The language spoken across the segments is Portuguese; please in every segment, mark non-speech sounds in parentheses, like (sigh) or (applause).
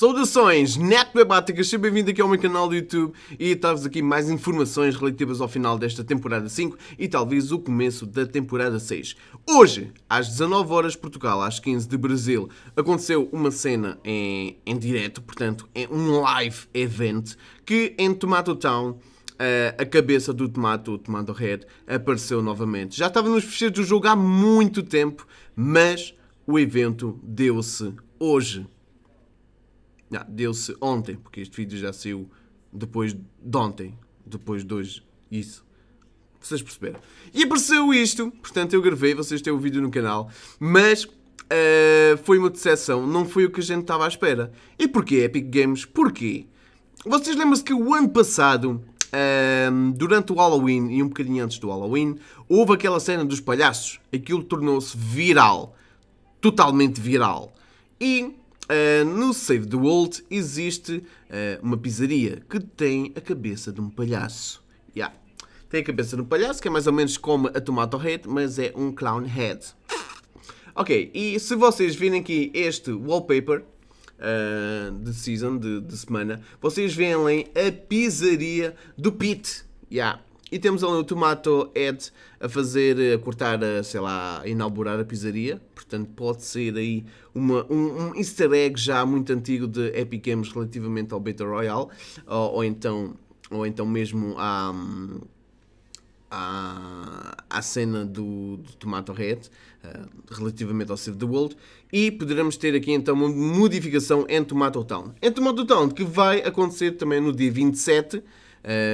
Saudações, netwebáticas, seja bem-vindo aqui ao meu canal do YouTube e trago-vos aqui mais informações relativas ao final desta temporada 5 e talvez o começo da temporada 6. Hoje, às 19 horas Portugal, às 15 de Brasil, aconteceu uma cena em, em direto, portanto, é um live event que em Tomato Town a cabeça do Tomato, o Tomato Red, apareceu novamente. Já estava nos fecheiros do jogo há muito tempo, mas o evento deu-se hoje. Não, deu-se ontem, porque este vídeo já saiu depois de ontem, depois de hoje, isso. Vocês perceberam? E apareceu isto, portanto eu gravei, vocês têm o vídeo no canal, mas uh, foi uma decepção, não foi o que a gente estava à espera. E porquê Epic Games? Porquê? Vocês lembram-se que o ano passado, uh, durante o Halloween e um bocadinho antes do Halloween, houve aquela cena dos palhaços, aquilo tornou-se viral, totalmente viral. E Uh, no Save the World existe uh, uma pizzaria que tem a cabeça de um palhaço. Yeah. Tem a cabeça de um palhaço, que é mais ou menos como a Tomato Head, mas é um Clown Head. Ok, e se vocês virem aqui este wallpaper uh, de season, de, de, semana, vocês veem a pizzaria do Pete. Yeah. E temos ali o Tomato Ed a fazer, a cortar, a, sei lá, a inaugurar a pizzaria. Portanto, pode ser aí uma, um, um easter egg já muito antigo de Epic Games relativamente ao Battle Royale. Ou, ou então, ou então mesmo à, à, à cena do, do Tomato Red, uh, relativamente ao Save the World. E poderemos ter aqui então uma modificação em Tomato Town. Em Tomato Town, que vai acontecer também no dia 27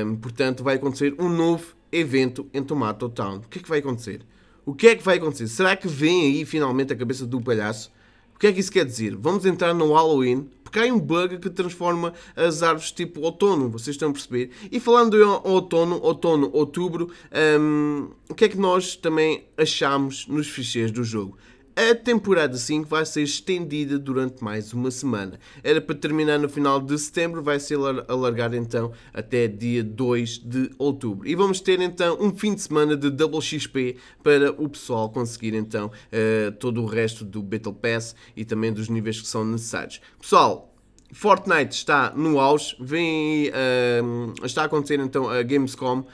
um, portanto, vai acontecer um novo evento em Tomato Town. O que é que vai acontecer? O que é que vai acontecer? Será que vem aí finalmente a cabeça do palhaço? O que é que isso quer dizer? Vamos entrar no Halloween, porque há um bug que transforma as árvores tipo outono, vocês estão a perceber? E falando em outono, outono, outubro, um, o que é que nós também achamos nos ficheiros do jogo? A temporada 5 vai ser estendida durante mais uma semana. Era para terminar no final de setembro, vai ser alargada então até dia 2 de outubro. E vamos ter então um fim de semana de Double XP para o pessoal conseguir então uh, todo o resto do Battle Pass e também dos níveis que são necessários. Pessoal, Fortnite está no auge, vem, uh, está a acontecer então a Gamescom uh,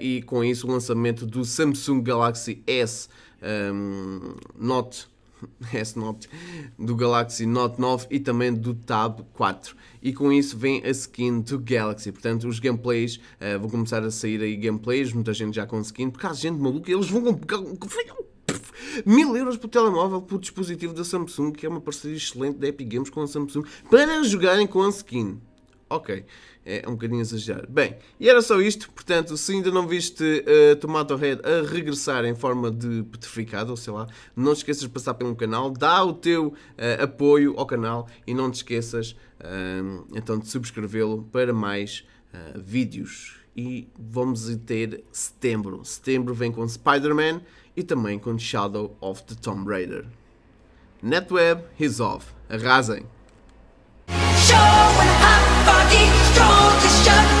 e com isso o lançamento do Samsung Galaxy S um, Note (laughs) S Note do Galaxy Note 9 e também do Tab 4 e com isso vem a skin do Galaxy. Portanto os gameplays uh, vão começar a sair aí gameplays muita gente já com skin porque há gente maluca eles vão mil euros por telemóvel por dispositivo da Samsung que é uma parceria excelente da Epic Games com a Samsung para jogarem com a skin ok é um bocadinho exagerado. Bem, e era só isto. Portanto, se ainda não viste uh, Tomato Head a regressar em forma de petrificado, ou sei lá, não esqueças de passar pelo canal, dá o teu uh, apoio ao canal e não te esqueças uh, então de subscrevê-lo para mais uh, vídeos. E vamos ter setembro. Setembro vem com Spider-Man e também com Shadow of the Tomb Raider. NetWeb, off. Arrasem! show